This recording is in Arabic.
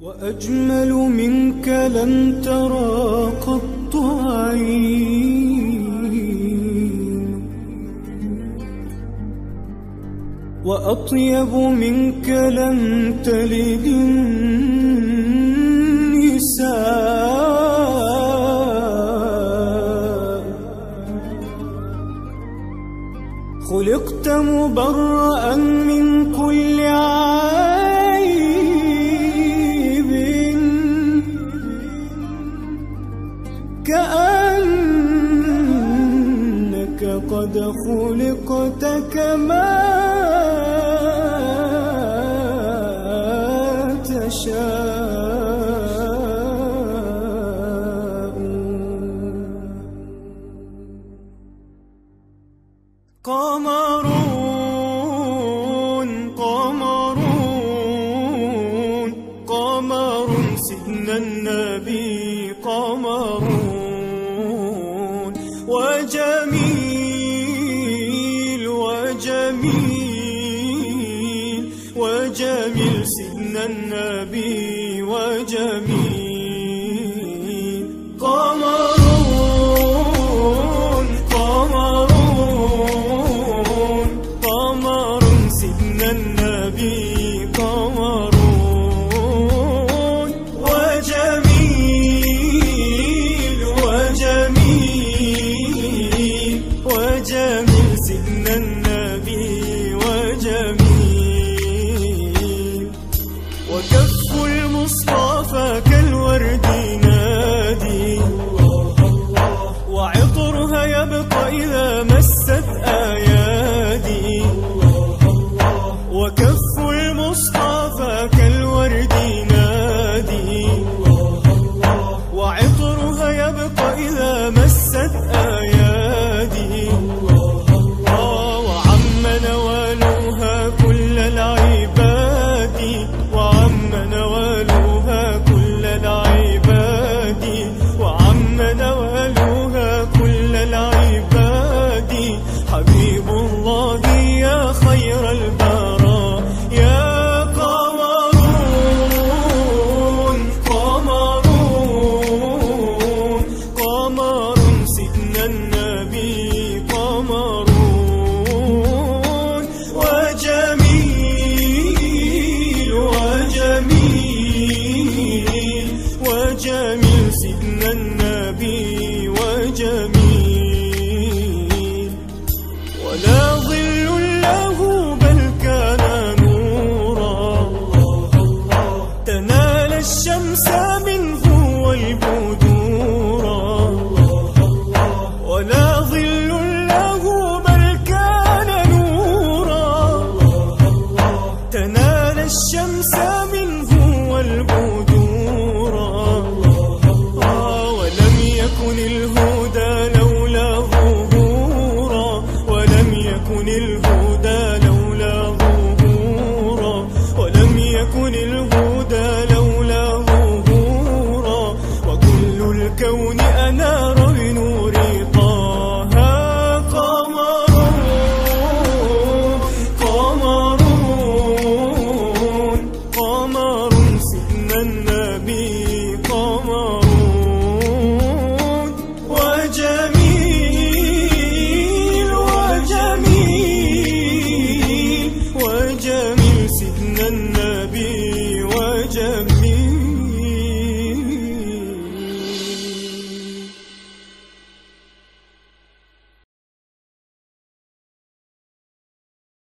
وأجمل منك لم ترى قط عين وأطيب منك لم تلد النساء. خلقت مبرأ من كل قد خلقت كما تشاء. قمرون قمرون قمر سيدنا النبي. وجميل وجميل سيدنا النبي وجميل senden الهدى.